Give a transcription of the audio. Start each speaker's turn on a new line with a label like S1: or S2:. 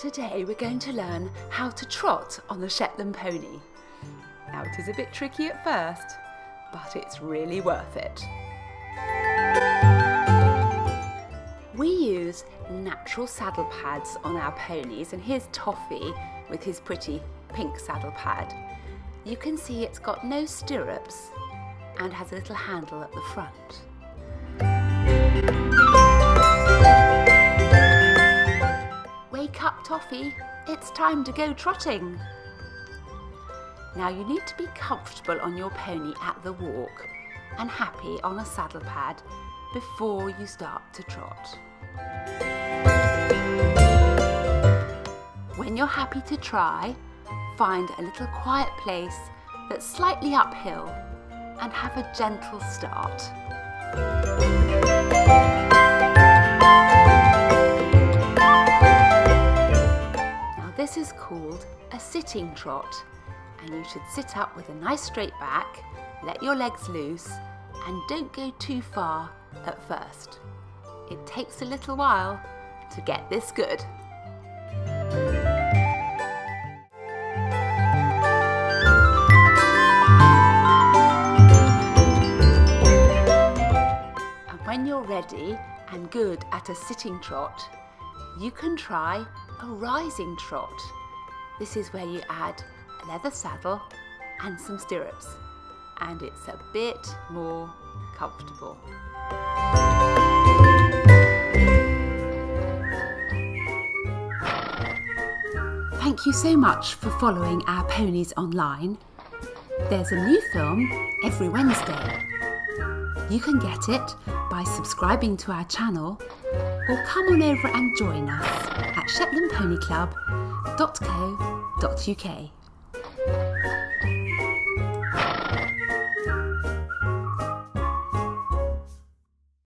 S1: Today we're going to learn how to trot on the Shetland pony. Now it is a bit tricky at first, but it's really worth it. We use natural saddle pads on our ponies and here's Toffee with his pretty pink saddle pad. You can see it's got no stirrups and has a little handle at the front. It's time to go trotting. Now you need to be comfortable on your pony at the walk and happy on a saddle pad before you start to trot. When you're happy to try, find a little quiet place that's slightly uphill and have a gentle start. This is called a sitting trot and you should sit up with a nice straight back, let your legs loose and don't go too far at first. It takes a little while to get this good. And when you're ready and good at a sitting trot, you can try a rising trot. This is where you add a leather saddle and some stirrups and it's a bit more comfortable. Thank you so much for following our ponies online. There's a new film every Wednesday. You can get it by subscribing to our channel or come on over and join us at shetlandponyclub.co.uk.